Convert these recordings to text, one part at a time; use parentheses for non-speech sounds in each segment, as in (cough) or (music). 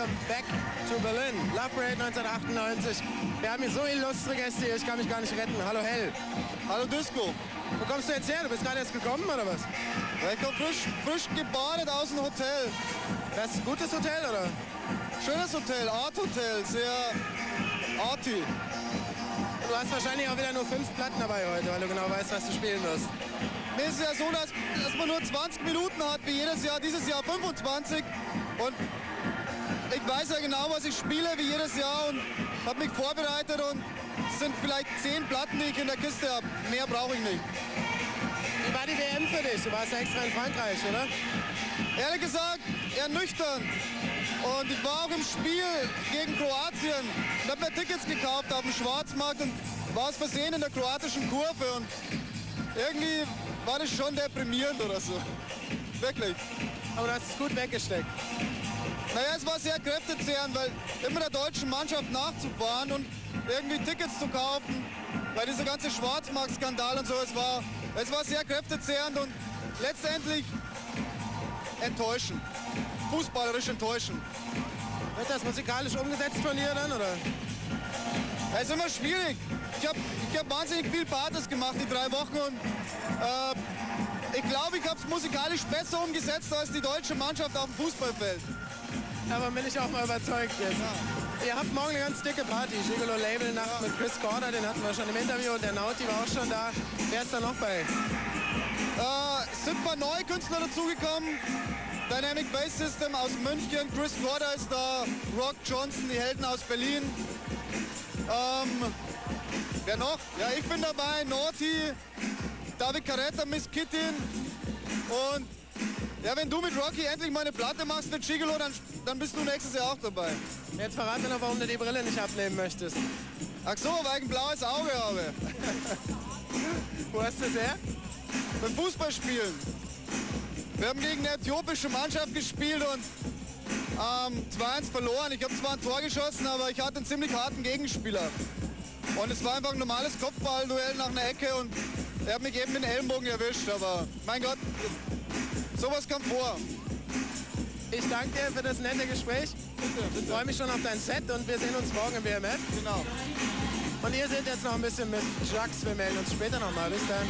Welcome Back to Berlin. Love Parade 1998. Wir haben hier so illustre Gäste hier, ich kann mich gar nicht retten. Hallo Hell. Hallo Disco. Wo kommst du jetzt her? Du bist gerade erst gekommen oder was? Ja, ich komme frisch, frisch gebadet aus dem Hotel. Das ist ein gutes Hotel oder? Schönes Hotel, Art Hotel, sehr arty. Du hast wahrscheinlich auch wieder nur fünf Platten dabei heute, weil du genau weißt, was du spielen wirst. Mir ist es ja so, dass, dass man nur 20 Minuten hat, wie jedes Jahr, dieses Jahr 25. Und ich weiß ja genau, was ich spiele, wie jedes Jahr und habe mich vorbereitet und es sind vielleicht zehn Platten, die ich in der Kiste habe. Mehr brauche ich nicht. Wie war die WM für dich? Du warst ja extra in Frankreich, oder? Ehrlich gesagt, ernüchternd. Und ich war auch im Spiel gegen Kroatien und habe mir Tickets gekauft auf dem Schwarzmarkt und war aus Versehen in der kroatischen Kurve und irgendwie war das schon deprimierend oder so. Wirklich. Aber du hast es gut weggesteckt. Naja, es war sehr kräftezehrend, weil immer der deutschen Mannschaft nachzufahren und irgendwie Tickets zu kaufen, weil dieser ganze Schwarzmarkt-Skandal und so, es war, es war sehr kräftezehrend und letztendlich enttäuschend. Fußballerisch enttäuschend. Wird das musikalisch umgesetzt von dir dann, oder? Es ist immer schwierig. Ich habe ich hab wahnsinnig viel Partys gemacht, die drei Wochen und äh, ich glaube, ich habe es musikalisch besser umgesetzt als die deutsche Mannschaft auf dem Fußballfeld. Aber bin ich auch mal überzeugt jetzt. Ihr habt morgen eine ganz dicke Party. Gigolo Label Nacht mit Chris Corder, den hatten wir schon im Interview und der Nauti war auch schon da. Wer ist da noch bei? Äh, sind ein paar neue Künstler dazugekommen. Dynamic Bass System aus München, Chris Corder ist da, Rock Johnson, die Helden aus Berlin. Ähm, wer noch? Ja, ich bin dabei, Naughty, David Caretta, Miss Kittin und ja, wenn du mit Rocky endlich mal eine Platte machst mit Gigolo, dann, dann bist du nächstes Jahr auch dabei. Jetzt verrate noch, warum du die Brille nicht abnehmen möchtest. Ach so, weil ich ein blaues Auge habe. (laughs) Wo hast du es her? Beim Fußballspielen. Wir haben gegen eine äthiopische Mannschaft gespielt und ähm, 2-1 verloren. Ich habe zwar ein Tor geschossen, aber ich hatte einen ziemlich harten Gegenspieler. Und es war einfach ein normales Kopfballduell nach einer Ecke und er hat mich eben mit dem Ellenbogen erwischt. Aber mein Gott, sowas kam vor. Ich danke dir für das nette Gespräch. Bitte, bitte. Ich freue mich schon auf dein Set und wir sehen uns morgen im WMF. Genau. Und ihr seht jetzt noch ein bisschen mit Jacques. Wir melden uns später nochmal. Bis dann.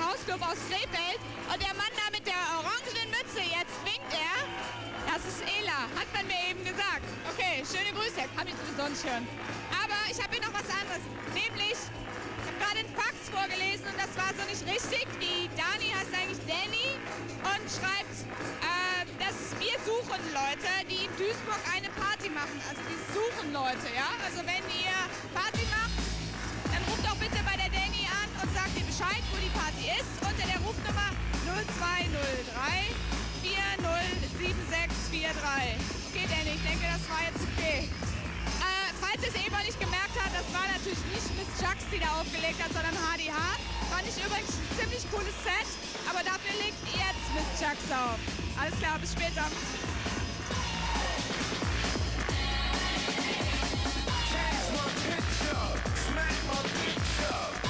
House Club aus Krefeld. Und der Mann da mit der orangenen Mütze, jetzt winkt er. Das ist Ela, hat man mir eben gesagt. Okay, schöne Grüße. Kann ich sowieso nicht hören. Aber ich habe hier noch was anderes. Nämlich, ich habe gerade einen Fax vorgelesen und das war so nicht richtig. Die Dani heißt eigentlich Danny und schreibt, äh, dass wir suchen Leute, die in Duisburg eine Party machen. Also die suchen Leute, ja. Also wenn 303 407643. Geht er nicht, ich denke, das war jetzt okay. Äh, falls ihr es eben noch nicht gemerkt habt, das war natürlich nicht Miss Chucks, die da aufgelegt hat, sondern HDH. Fand ich übrigens ein ziemlich cooles Set, aber dafür legt jetzt Miss Chucks auf. Alles klar, bis später. Smack my bitch.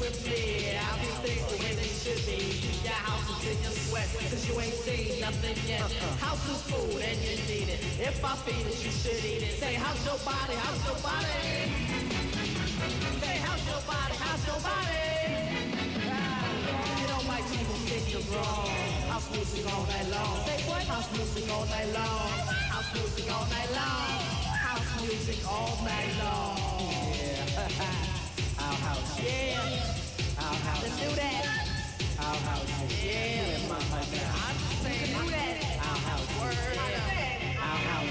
With me. I'll things the way they should be. Your house until you sweat. Cause you ain't seen nothing yet. House is food and you need it. If I feed it, you should eat it. Say, how's your body? How's your body? Say, how's your body? How's your body? Ah, you people think you're wrong. House music all night long. Say what? House music all night long. House music all night long. House music all night long. Yeah. (laughs) Our house. Yeah. Our house. Let's do that. Our house. Yeah. I'm saying do that. Our house. Word. Our house.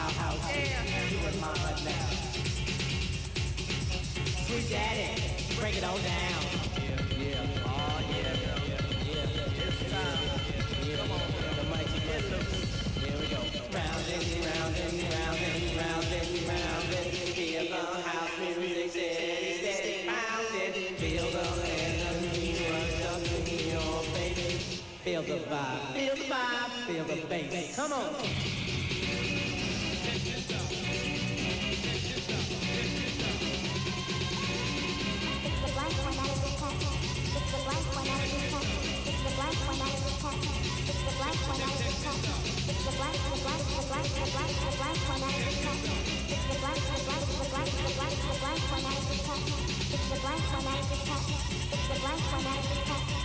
Our house. Yeah. You my house now. Sweet daddy, break it all down. Yeah, yeah, oh yeah, yeah, yeah. It's time. Yeah, come on, the mic get loose. Here we go. Round and round and round and round and round and feel the Feel the vibe, feel the vibe, feel the bass. Come on. It's the blank one out of the pack. It's the blank one out of the pack. It's the blank one out of the pack. It's the blank one out of the pack. It's the blank, the blank, the blank, the blank, the blank one out of the pack. It's the blank, the blank, the blank, the blank, the blank one out of the pack. It's the blank one out of the pack. It's the blank one out of the pack.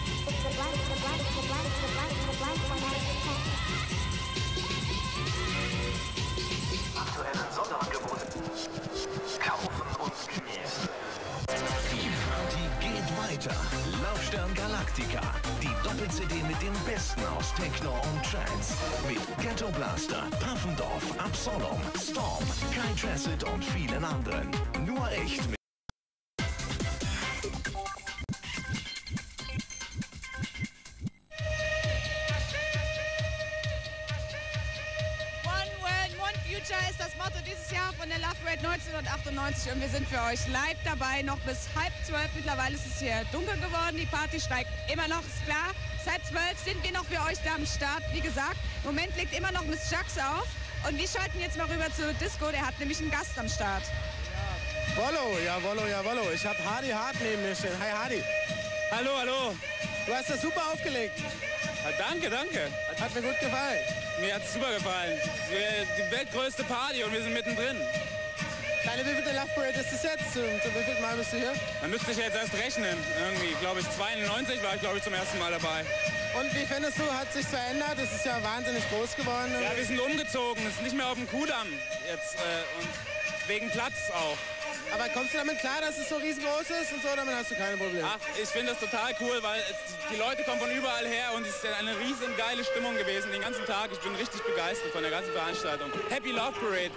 Aktuelle Sonderangebote. Kaufen und genießen. Die Party geht weiter. Laufstern Galactica. Die Doppel-CD mit dem Besten aus Techno und Trance. Mit Ghetto Blaster, Puffendorf, Absolom, Storm, Kai Tracid und vielen anderen. Nur echt mit 1998 und wir sind für euch live dabei, noch bis halb zwölf. Mittlerweile ist es hier dunkel geworden, die Party steigt immer noch, ist klar. Seit zwölf sind wir noch für euch da am Start. Wie gesagt, im Moment legt immer noch Miss Jax auf und wir schalten jetzt mal rüber zu Disco, der hat nämlich einen Gast am Start. Wollo, ja, Wollo, ja, Wollo. Ich habe Hardy Hart neben mir stehen. Hi, Hardy. Hallo, hallo. Du hast das super aufgelegt. Ja, danke, danke. Hat mir gut gefallen. Mir hat es super gefallen. Die weltgrößte Party und wir sind mittendrin. Deine wievielte Love Parade ist es jetzt? Zum, zum wievielten Mal bist du hier? Man müsste sich jetzt erst rechnen. Irgendwie, glaube ich, 92 war ich, glaube ich, zum ersten Mal dabei. Und wie findest du, hat sich verändert? Es ist ja wahnsinnig groß geworden. Ja, wir sind umgezogen. Es ist nicht mehr auf dem Kudamm jetzt. Äh, und wegen Platz auch. Aber kommst du damit klar, dass es so riesengroß ist und so? Damit hast du keine Probleme. Ach, ich finde das total cool, weil die Leute kommen von überall her und es ist eine riesen geile Stimmung gewesen den ganzen Tag. Ich bin richtig begeistert von der ganzen Veranstaltung. Happy Love Parade,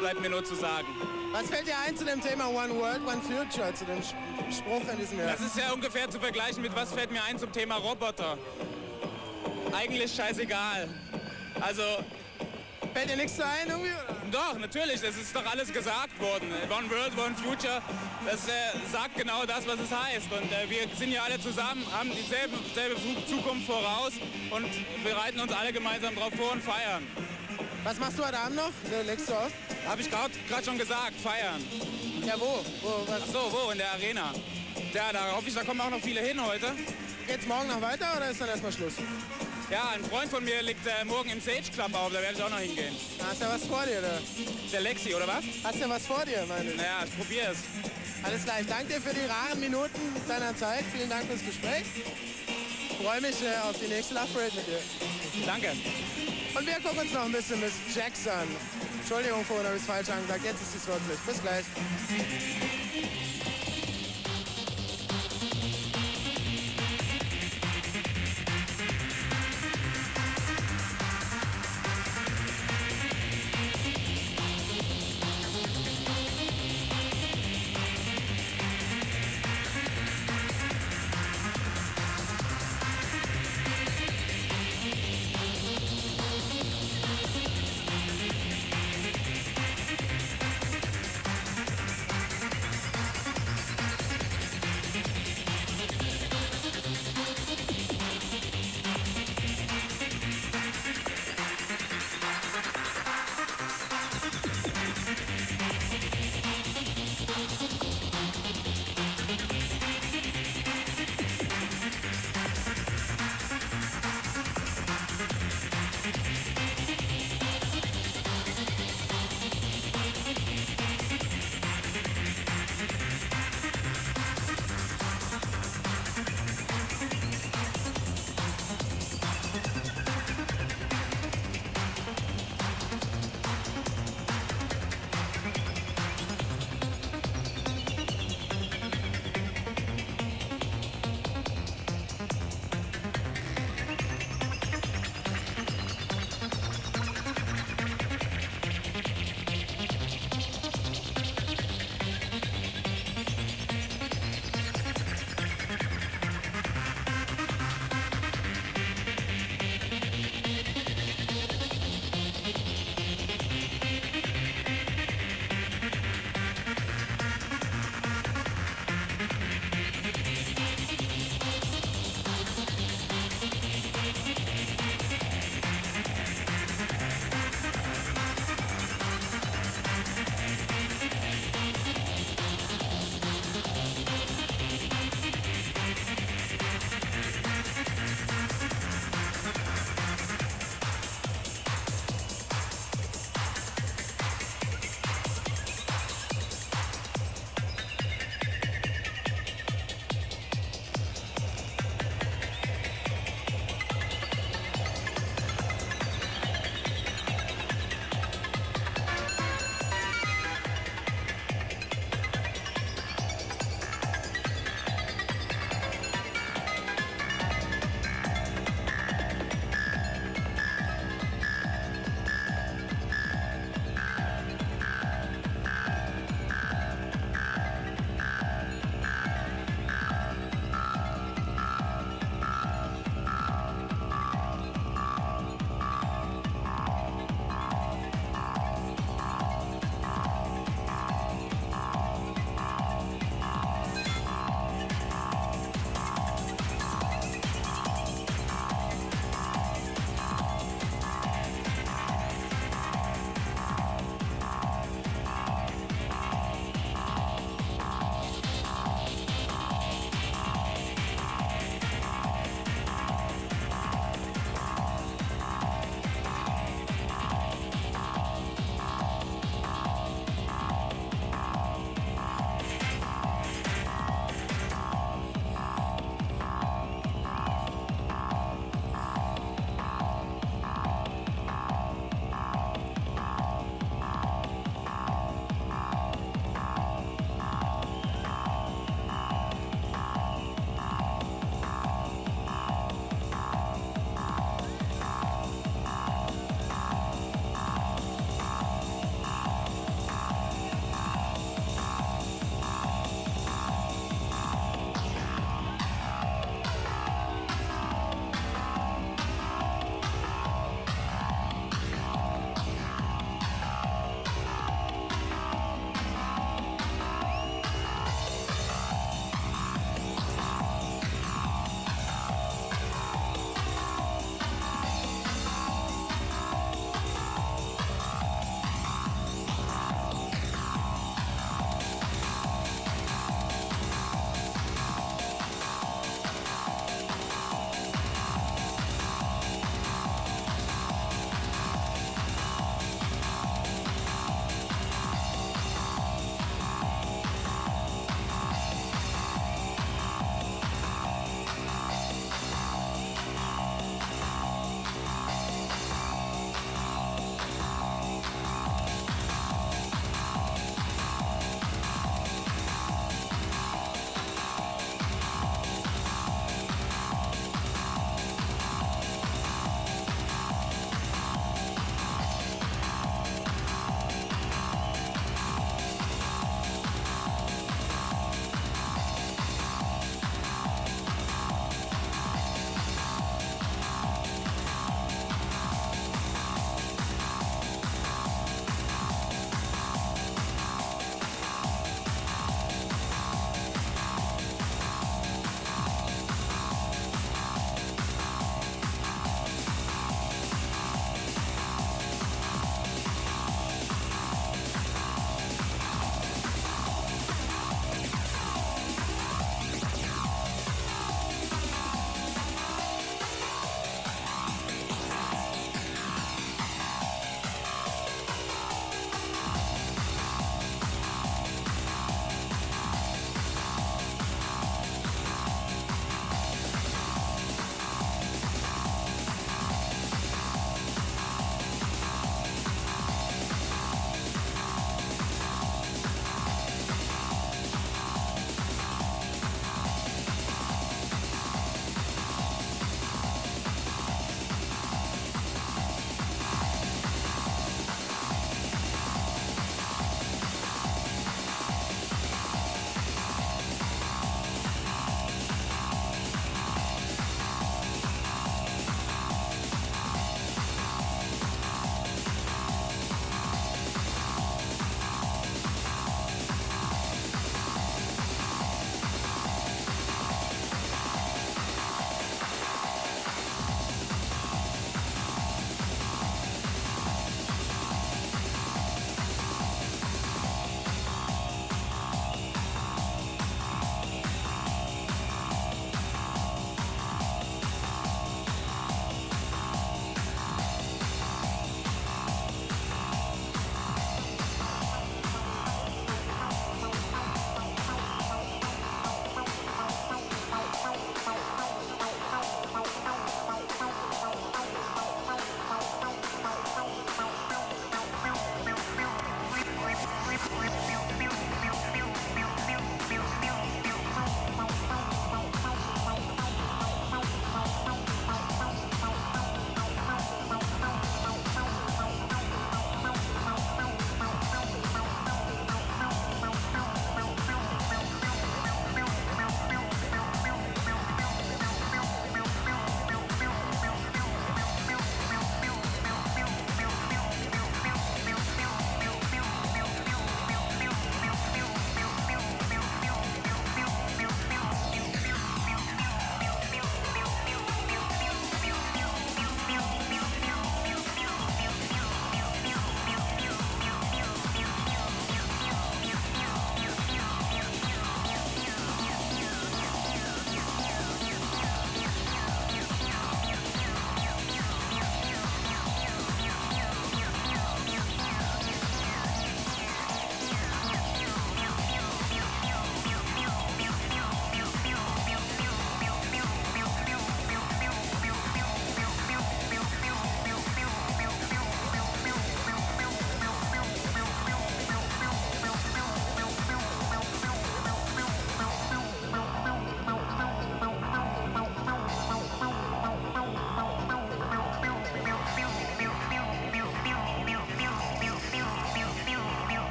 bleibt mir nur zu sagen. Was fällt dir ein zu dem Thema One World, One Future, zu dem Sp- Spruch in diesem Jahr? Das ist ja ungefähr zu vergleichen mit was fällt mir ein zum Thema Roboter. Eigentlich scheißegal. Also, Fällt dir nichts zu ein irgendwie? Oder? Doch, natürlich, das ist doch alles gesagt worden. One World, One Future, das äh, sagt genau das, was es heißt. Und äh, wir sind ja alle zusammen, haben dieselbe selbe Zukunft voraus und bereiten uns alle gemeinsam darauf vor und feiern. Was machst du heute Abend noch? Ne, Legst du auf? Habe ich gerade schon gesagt, feiern. Ja, wo? wo was? Ach so, wo? In der Arena. Ja, da hoffe ich, da kommen auch noch viele hin heute. Geht's morgen noch weiter oder ist dann erstmal Schluss? Ja, ein Freund von mir liegt äh, morgen im Sage Club auf, da werde ich auch noch hingehen. Hast ja was vor dir, oder? Der Lexi, oder was? Hast ja was vor dir, meine ich. Naja, ich probiere es. Alles klar, ich danke dir für die raren Minuten deiner Zeit. Vielen Dank fürs Gespräch. Ich freue mich äh, auf die nächste Love Parade mit dir. Danke. Und wir gucken uns noch ein bisschen Miss Jackson. Entschuldigung, vorhin habe ich es falsch angesagt. Jetzt ist es wirklich. Bis gleich.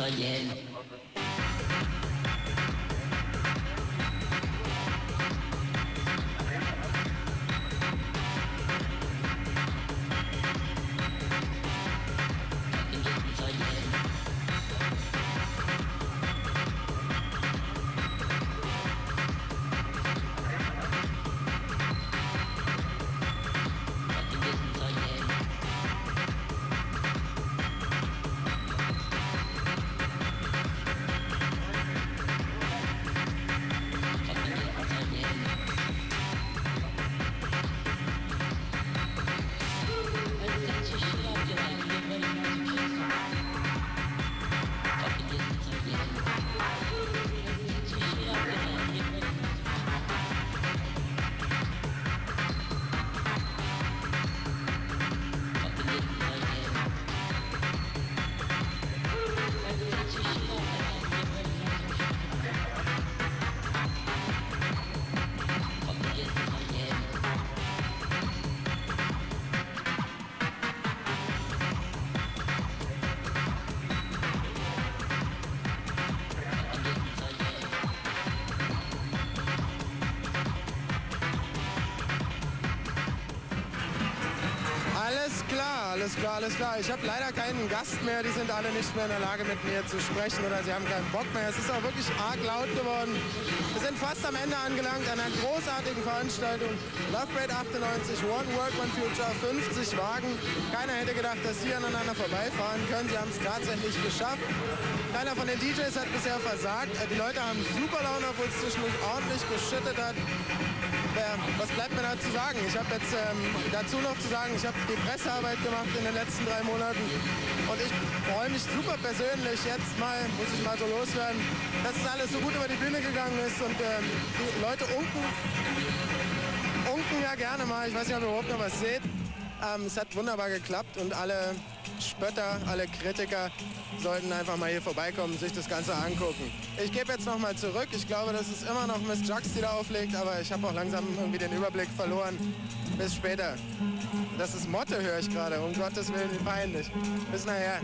sorienne. Alles klar, alles klar. Ich habe leider keinen Gast mehr. Die sind alle nicht mehr in der Lage, mit mir zu sprechen oder sie haben keinen Bock mehr. Es ist auch wirklich arg laut geworden. Wir sind fast am Ende angelangt einer großartigen Veranstaltung. Love Parade 98, One Work, One Future, 50 Wagen. Keiner hätte gedacht, dass sie aneinander vorbeifahren können. Sie haben es tatsächlich geschafft. Keiner von den DJs hat bisher versagt. Die Leute haben super Laune, obwohl es zwischendurch ordentlich geschüttet hat. Ja, was bleibt mir dazu sagen? Ich habe jetzt ähm, dazu noch zu sagen, ich habe die Pressearbeit gemacht in den letzten drei Monaten und ich freue mich super persönlich jetzt mal, muss ich mal so loswerden, dass es alles so gut über die Bühne gegangen ist und ähm, die Leute unken, unken ja gerne mal. Ich weiß nicht, ob ihr überhaupt noch was seht. Ähm, es hat wunderbar geklappt und alle Spötter, alle Kritiker sollten einfach mal hier vorbeikommen und sich das Ganze angucken. Ich gebe jetzt noch mal zurück. Ich glaube, das ist immer noch Miss Jux, die da auflegt, aber ich habe auch langsam irgendwie den Überblick verloren. Bis später. Das ist Motte, höre ich gerade. Um Gottes Willen, peinlich. Bis nachher.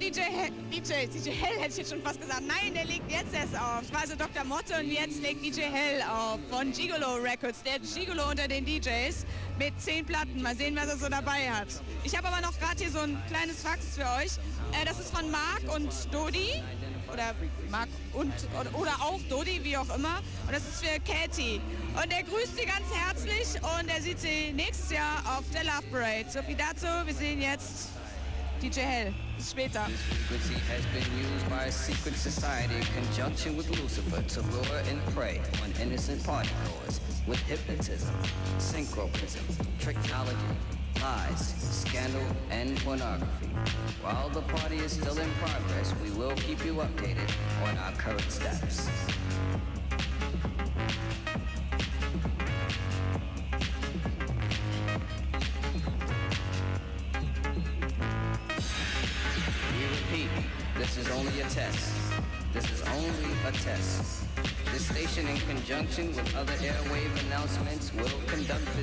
DJ Hell, DJ, DJ Hell hätte ich jetzt schon fast gesagt. Nein, der legt jetzt erst auf. Das war also Dr. Motto und jetzt legt DJ Hell auf von Gigolo Records. Der Gigolo unter den DJs mit zehn Platten. Mal sehen, was er so dabei hat. Ich habe aber noch gerade hier so ein kleines Fax für euch. Äh, das ist von Marc und Dodi. Oder Marc und oder auch Dodi, wie auch immer. Und das ist für Katie. Und er grüßt sie ganz herzlich und er sieht sie nächstes Jahr auf der Love Parade. So viel dazu. Wir sehen jetzt DJ Hell. This frequency has been used by a secret society in conjunction with Lucifer to lure and prey on innocent partygoers with hypnotism, synchroprism, trickology, lies, scandal, and pornography. While the party is still in progress, we will keep you updated on our current steps.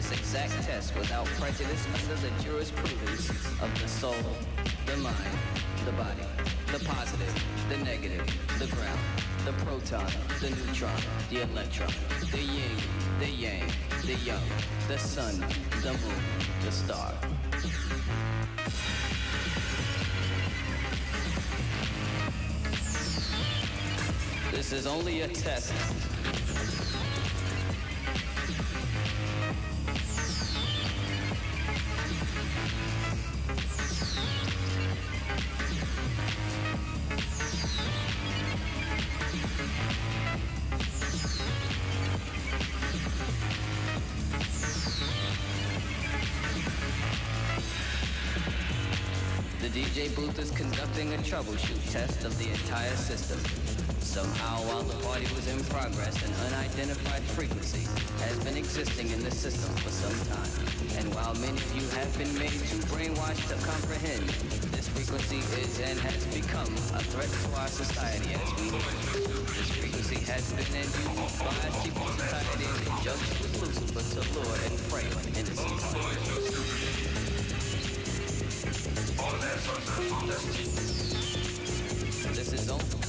This exact test without prejudice under the jurisprudence of the soul, the mind, the body, the positive, the negative, the ground, the proton, the neutron, the electron, the yin, the yang, the young, the sun, the moon, the star. This is only a test. DJ booth is conducting a troubleshoot test of the entire system. Somehow, while the party was in progress, an unidentified frequency has been existing in the system for some time. And while many of you have been made too brainwashed to comprehend, this frequency is and has become a threat to our society as we know. This frequency has been and used by secret society in conjunction with Lucifer to lure and prey on innocent. This is only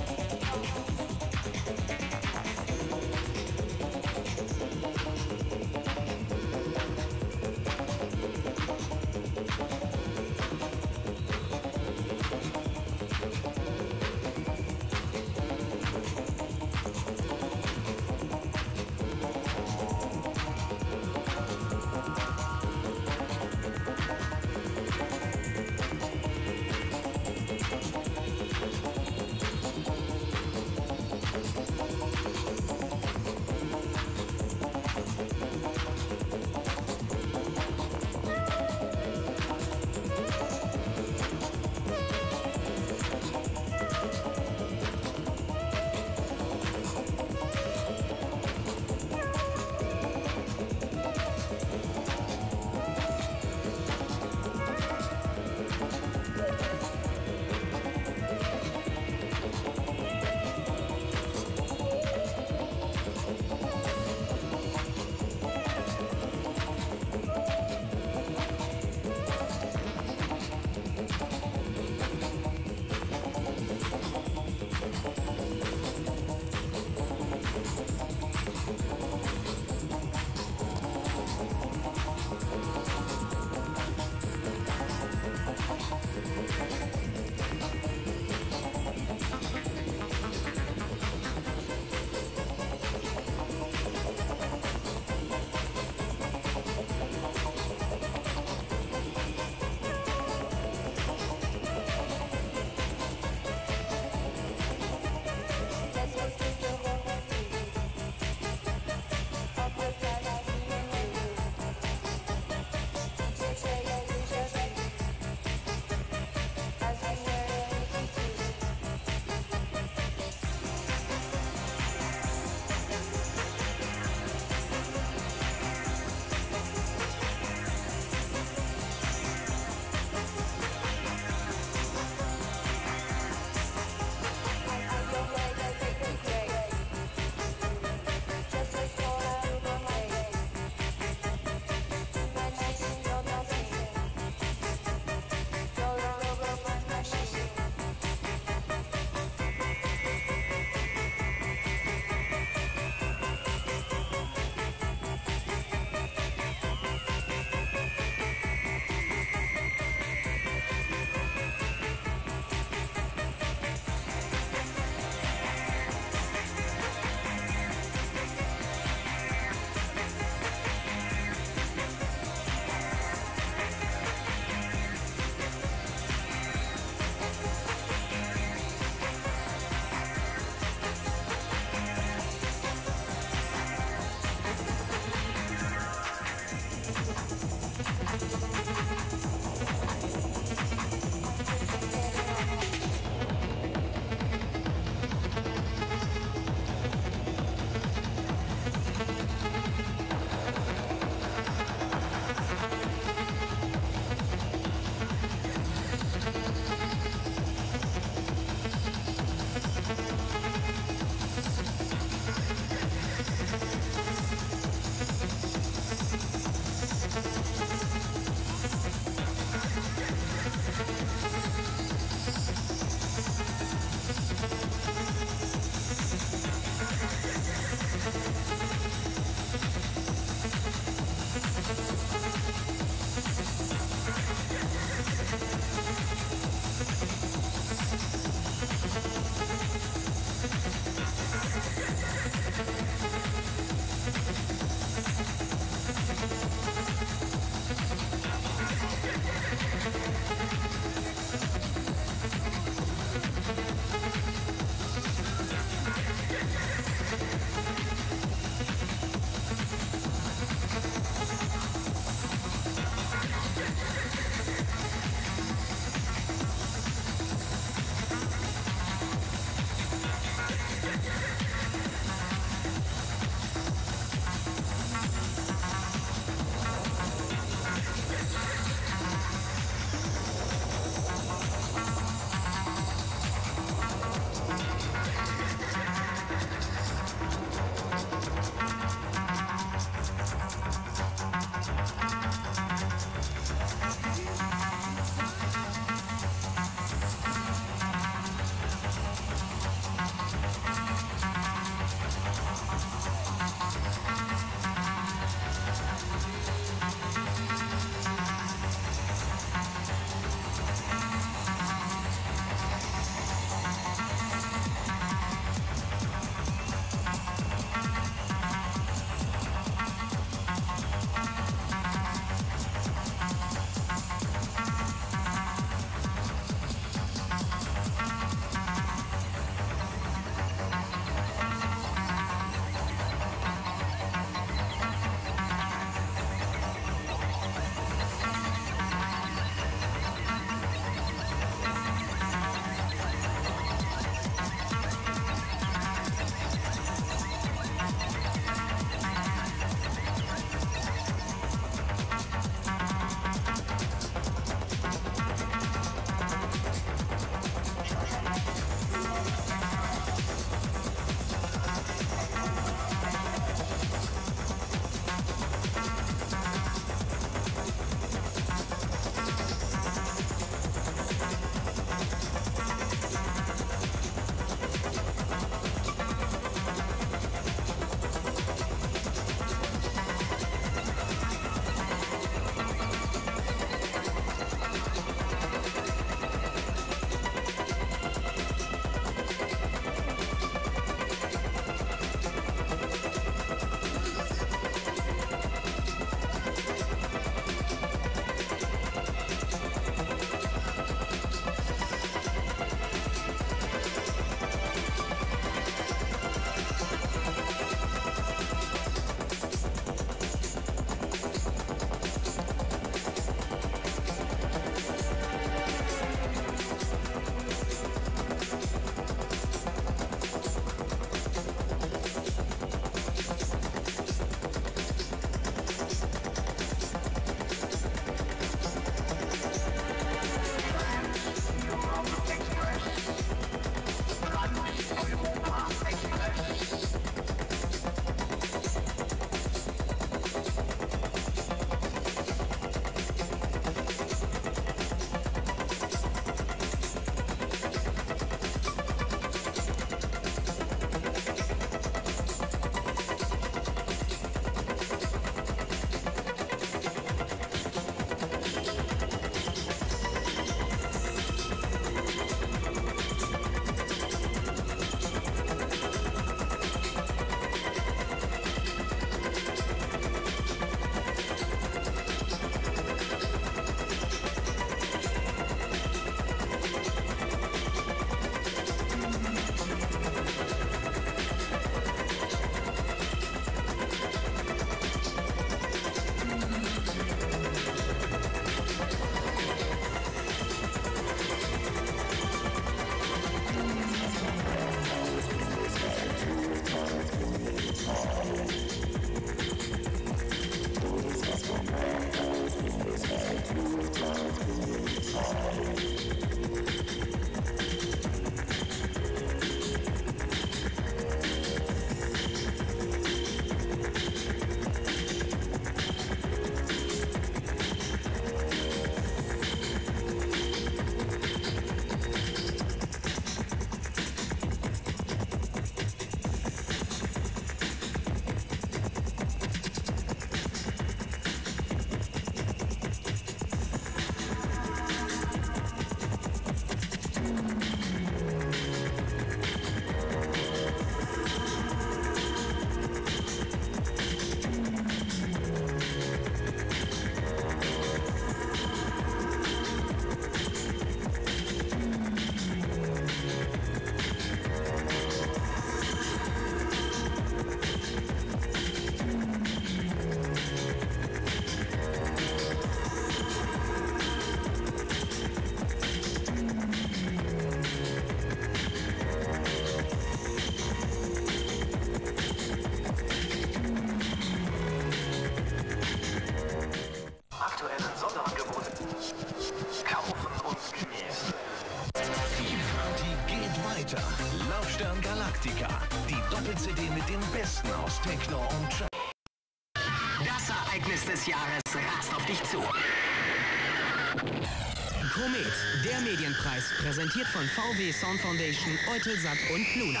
präsentiert von VW Sound Foundation, Eutelsat und Luna.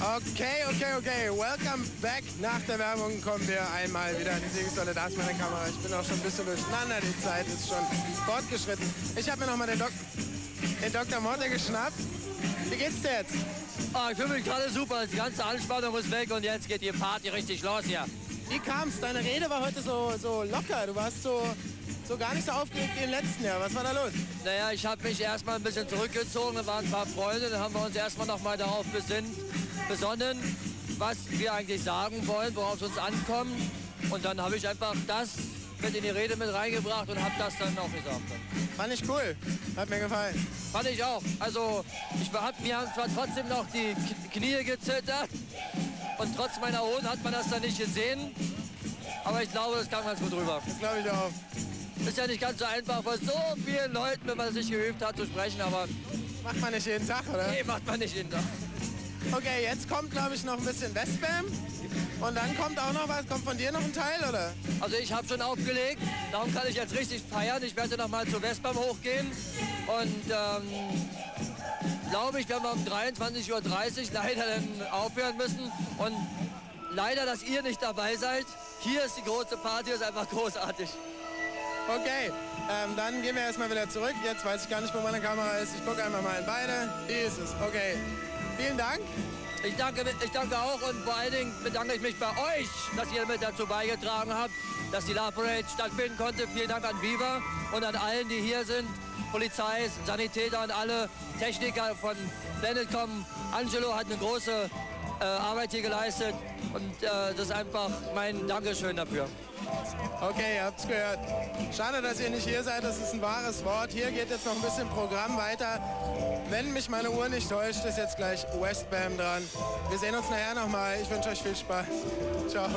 Okay, okay, okay. Welcome back. Nach der Werbung kommen wir einmal wieder die Siegessäule. Da ist meine Kamera. Ich bin auch schon ein bisschen durcheinander. Die Zeit ist schon fortgeschritten. Ich habe mir noch mal den, den Dr. Morte geschnappt. Wie geht's dir jetzt? Ah, ich fühle mich gerade super. Die ganze Anspannung ist weg und jetzt geht die Party richtig los hier. Wie kam's? Deine Rede war heute so, so locker. Du warst so, so gar nicht so aufgeregt wie im letzten Jahr. Was war da los? Naja, ich habe mich erstmal ein bisschen zurückgezogen. Da waren ein paar Freunde. Dann haben wir uns erstmal noch mal darauf besinnt, besonnen, was wir eigentlich sagen wollen, worauf es uns ankommt. Und dann habe ich einfach das mit in die Rede mit reingebracht und habe das dann auch gesagt. Fand ich cool. Hat mir gefallen. Fand ich auch. Also ich hab, mir haben zwar trotzdem noch die Knie gezittert und trotz meiner Hosen hat man das dann nicht gesehen. Aber ich glaube, das kam ganz gut rüber. Das glaube ich auch. Ist ja nicht ganz so einfach, vor so vielen Leuten, wenn man sich geübt hat, zu sprechen, aber... Macht man nicht jeden Tag, oder? Nee, macht man nicht jeden Tag. Okay, jetzt kommt, glaube ich, noch ein bisschen Westbam. Und dann kommt auch noch was. Kommt von dir noch ein Teil, oder? Also ich habe schon aufgelegt, darum kann ich jetzt richtig feiern. Ich werde noch mal zu Westbam hochgehen und ähm, glaube ich, werden wir um 23.30 Uhr leider dann aufhören müssen. Und leider, dass ihr nicht dabei seid. Hier ist die große Party, ist einfach großartig. Okay, ähm, dann gehen wir erstmal wieder zurück. Jetzt weiß ich gar nicht, wo meine Kamera ist. Ich gucke einmal mal in beide. Hier ist es. Okay. Vielen Dank. Ich danke, ich danke auch und vor allen Dingen bedanke ich mich bei euch, dass ihr mit dazu beigetragen habt, dass die Love Parade stattfinden konnte. Vielen Dank an Viva und an allen, die hier sind. Polizei, Sanitäter und alle Techniker von Planetcom. Angelo hat eine große äh, Arbeit hier geleistet und äh, das ist einfach mein Dankeschön dafür. Okay, ihr habt's gehört. Schade, dass ihr nicht hier seid. Das ist ein wahres Wort. Hier geht jetzt noch ein bisschen Programm weiter. Wenn mich meine Uhr nicht täuscht, ist jetzt gleich Westbam dran. Wir sehen uns nachher nochmal. Ich wünsche euch viel Spaß. Ciao.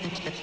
Thank you.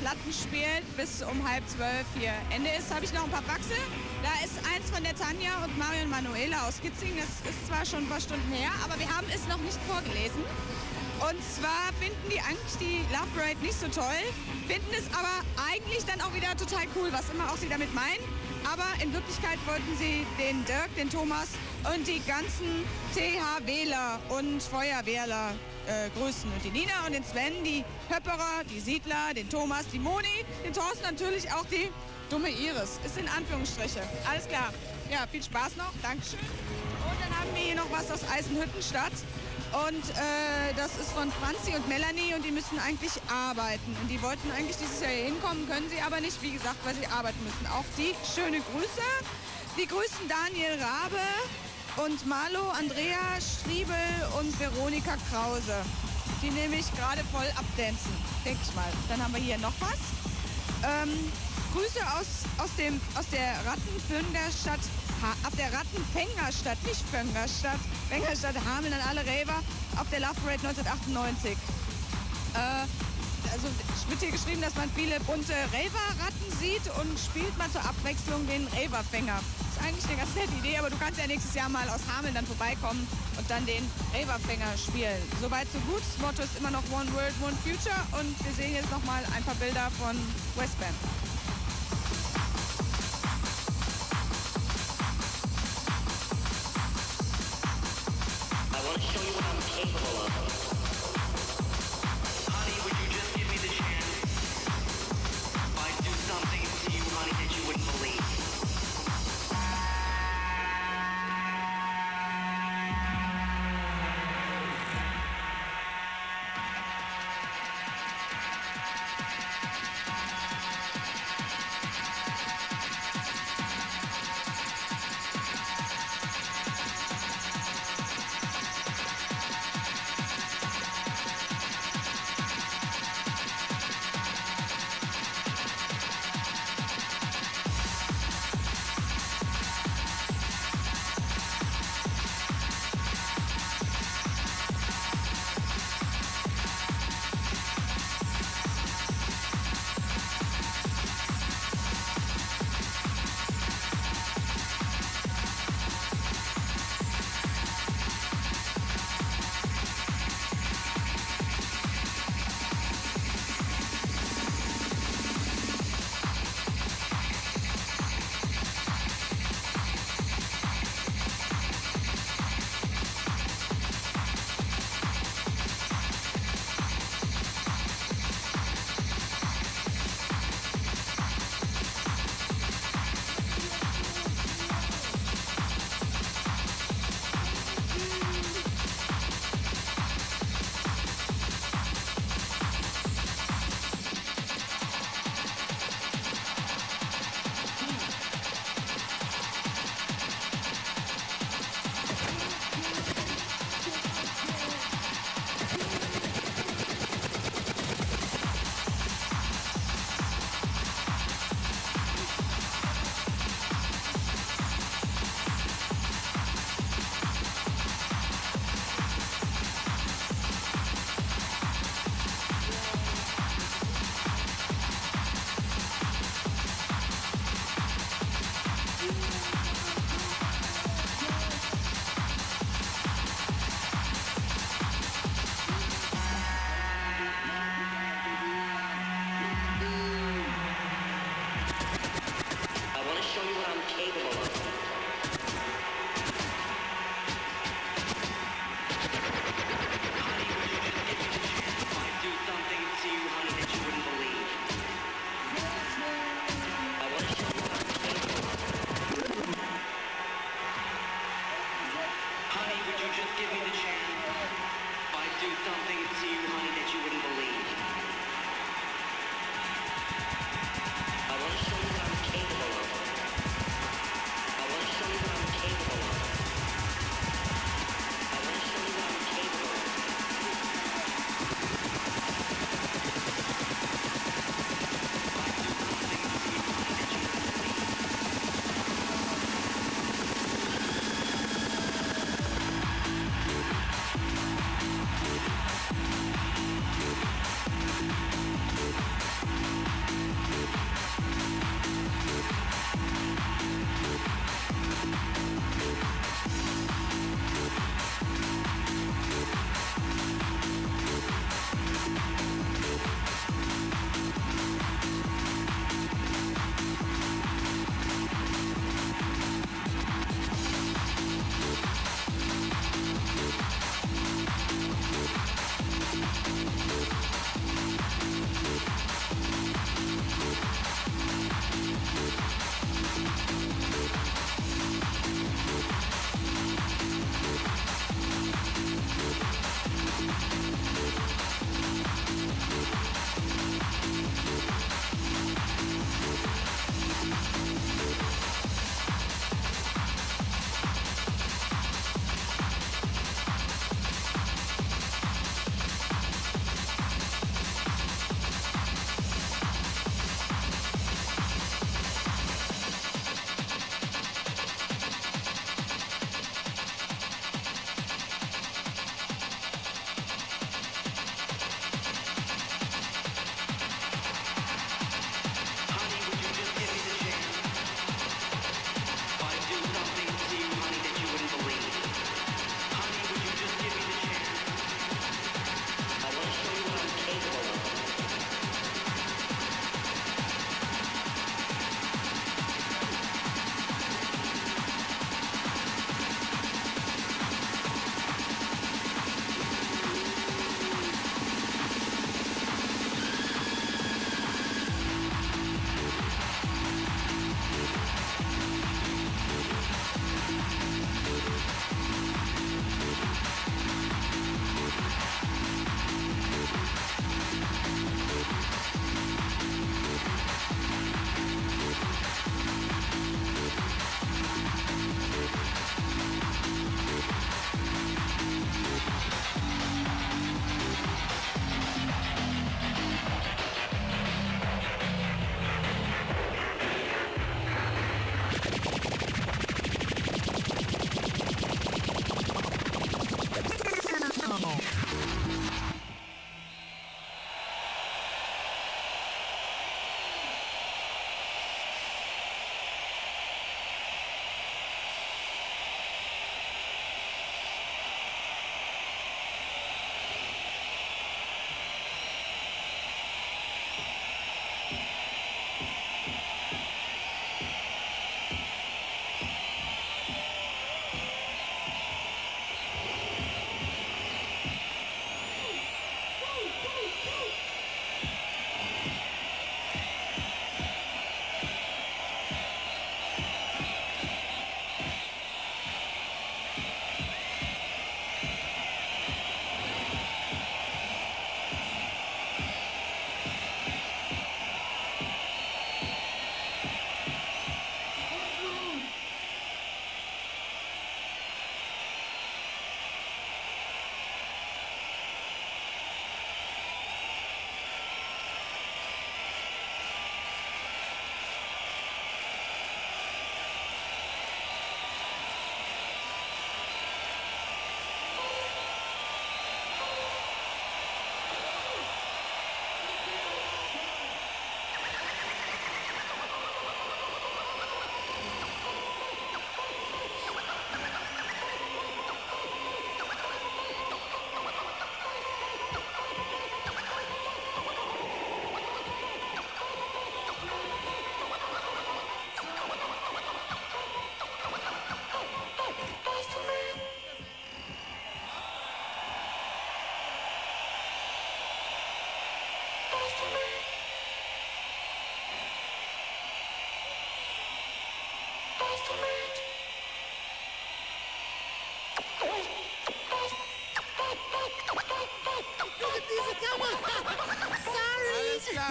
Platten spielt, bis um halb zwölf hier Ende ist, habe ich noch ein paar Faxe. Da ist eins von der Tanja und Marion Manuela aus Kitzing. Das ist zwar schon ein paar Stunden her, aber wir haben es noch nicht vorgelesen. Und zwar finden die eigentlich die Love Parade nicht so toll, finden es aber eigentlich dann auch wieder total cool, was immer auch sie damit meinen. Aber in Wirklichkeit wollten sie den Dirk, den Thomas und die ganzen THWler und Feuerwehrler äh, grüßen. Und die Nina und den Sven, die Höpperer, die Siedler, den Thomas, die Moni, den Thorsten natürlich auch die dumme Iris. Ist in Anführungsstriche. Alles klar. Ja, viel Spaß noch. Dankeschön. Und dann haben wir hier noch was aus Eisenhüttenstadt. Und äh, das ist von Franzi und Melanie und die müssen eigentlich arbeiten. Und die wollten eigentlich dieses Jahr hier hinkommen, können sie aber nicht, wie gesagt, weil sie arbeiten müssen. Auch die schöne Grüße. Die grüßen Daniel Rabe und Marlo, Andrea Striebel und Veronika Krause. Die nämlich gerade voll abdancen, denke ich mal. Dann haben wir hier noch was. Ähm, Grüße aus, aus, dem, aus der Rattenfüngerstadt, ha, ab der Rattenfängerstadt, nicht Föngerstadt, Fängerstadt Hameln an alle Raver auf der Love Parade 1998. Äh, also wird hier geschrieben, dass man viele bunte Raver-Ratten sieht und spielt man zur Abwechslung den Raver-Fänger. Ist eigentlich eine ganz nette Idee, aber du kannst ja nächstes Jahr mal aus Hameln dann vorbeikommen und dann den Raver-Fänger spielen. Soweit so gut. Das Motto ist immer noch One World, One Future und wir sehen jetzt noch mal ein paar Bilder von Westbam.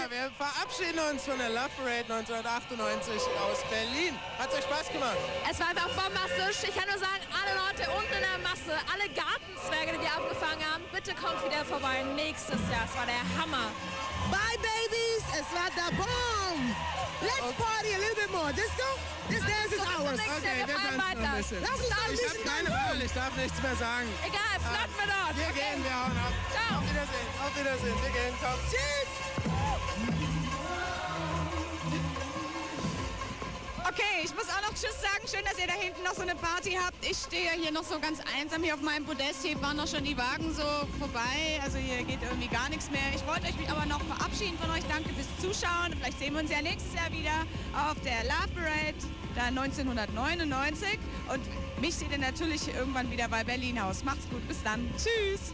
Ja, wir verabschieden uns von der Love Parade 1998 aus Berlin. Hat's euch Spaß gemacht? Es war einfach bombastisch. Ich kann nur sagen, alle Leute unten in der Masse, alle Gartenzwerge, die wir aufgefangen haben, bitte kommt wieder vorbei nächstes Jahr. Es war der Hammer. Bye, babies. Es war der Bomb. Let's party a little bit more. Disco, this dance is ours. Okay, wir ein bisschen. Lass uns ein Ich habe keine. Wahl, ich darf nichts mehr sagen. Egal, flatt mir dort. Wir Okay. gehen, wir hauen ab. Ciao. Auf Wiedersehen, auf Wiedersehen. Wir gehen, ciao. Tschüss. Okay, ich muss auch noch Tschüss sagen. Schön, dass ihr da hinten noch so eine Party habt. Ich stehe hier noch so ganz einsam hier auf meinem Podest. Hier waren noch schon die Wagen so vorbei. Also hier geht irgendwie gar nichts mehr. Ich wollte euch aber noch verabschieden von euch. Danke fürs Zuschauen. Vielleicht sehen wir uns ja nächstes Jahr wieder auf der Love Parade, da 1999. Und mich seht ihr natürlich irgendwann wieder bei Berlin Haus. Macht's gut, bis dann. Tschüss.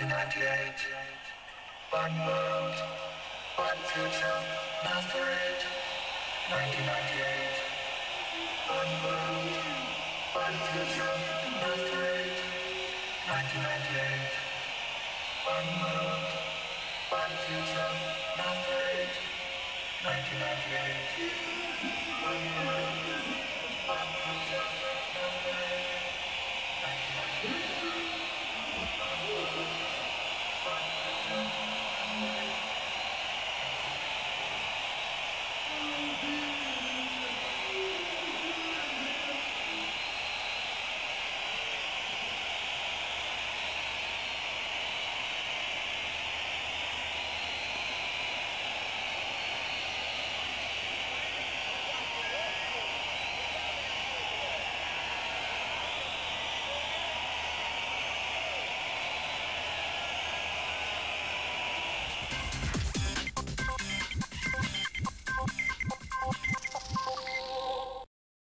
1998. One world, one future. Master 8, 1998. One world, one future. Master 8, 1998. One world, one future. Master 8, 1998. One world.